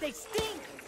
They stink!